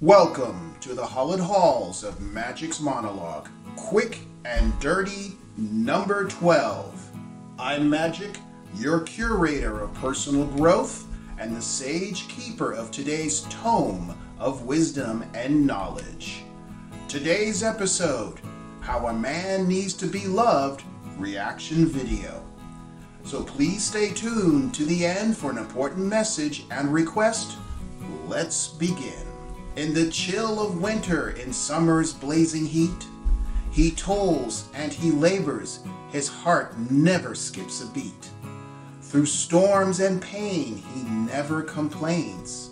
Welcome to the hollowed halls of Magic's Monologue, quick and dirty number 12. I'm Magic, your curator of personal growth and the sage keeper of today's tome of wisdom and knowledge. Today's episode How a Man Needs to Be Loved reaction video. So please stay tuned to the end for an important message and request. Let's begin. In the chill of winter, in summer's blazing heat, he tolls and he labors, his heart never skips a beat. Through storms and pain, he never complains,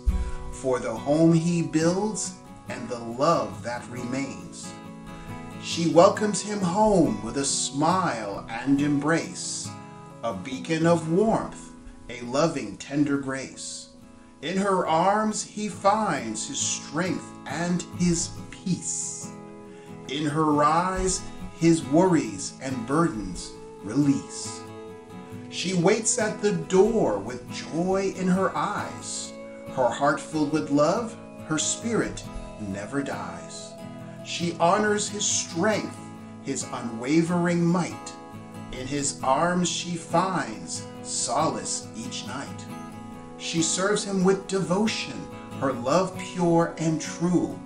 for the home he builds and the love that remains. She welcomes him home with a smile and embrace, a beacon of warmth, a loving, tender grace. In her arms he finds his strength and his peace. In her eyes his worries and burdens release. She waits at the door with joy in her eyes. Her heart filled with love, her spirit never dies. She honors his strength, his unwavering might. In his arms she finds solace each night. She serves him with devotion, her love pure and true.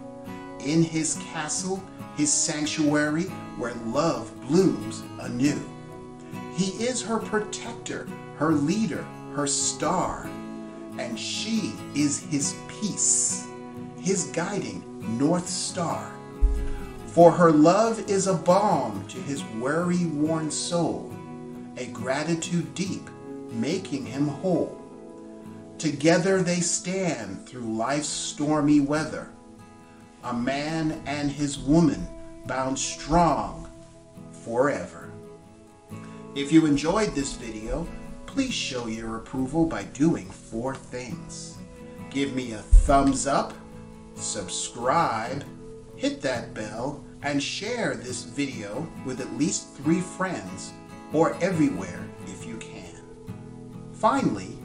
In his castle, his sanctuary, where love blooms anew. He is her protector, her leader, her star, and she is his peace, his guiding north star. For her love is a balm to his weary worn soul, a gratitude deep, making him whole. Together they stand through life's stormy weather. A man and his woman bound strong forever. If you enjoyed this video, please show your approval by doing four things. Give me a thumbs up, subscribe, hit that bell, and share this video with at least three friends or everywhere if you can. Finally,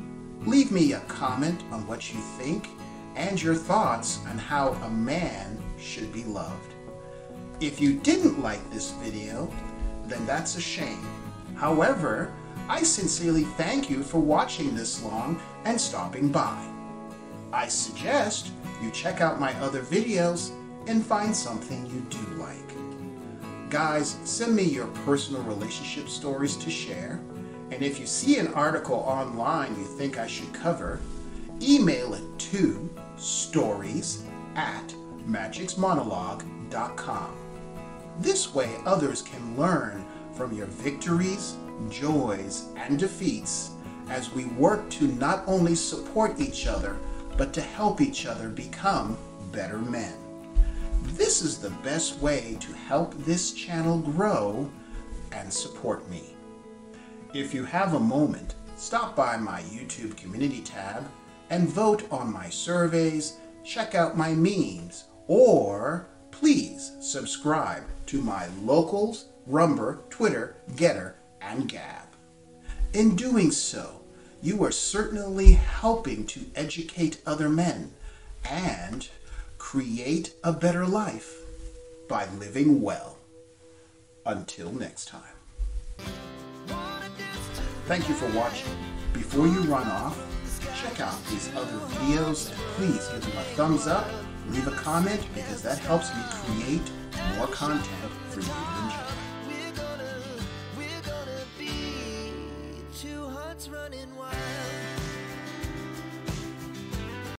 Leave me a comment on what you think and your thoughts on how a man should be loved. If you didn't like this video, then that's a shame. However, I sincerely thank you for watching this long and stopping by. I suggest you check out my other videos and find something you do like. Guys, send me your personal relationship stories to share and if you see an article online you think I should cover, email it to stories at magicsmonologue.com. This way others can learn from your victories, joys, and defeats as we work to not only support each other, but to help each other become better men. This is the best way to help this channel grow and support me. If you have a moment, stop by my YouTube community tab and vote on my surveys, check out my memes, or please subscribe to my locals, Rumble, Twitter, GETTR, and Gab. In doing so, you are certainly helping to educate other men and create a better life by living well. Until next time. Thank you for watching. Before you run off, check out these other videos and please give them a thumbs up, leave a comment because that helps me create more content for you to enjoy.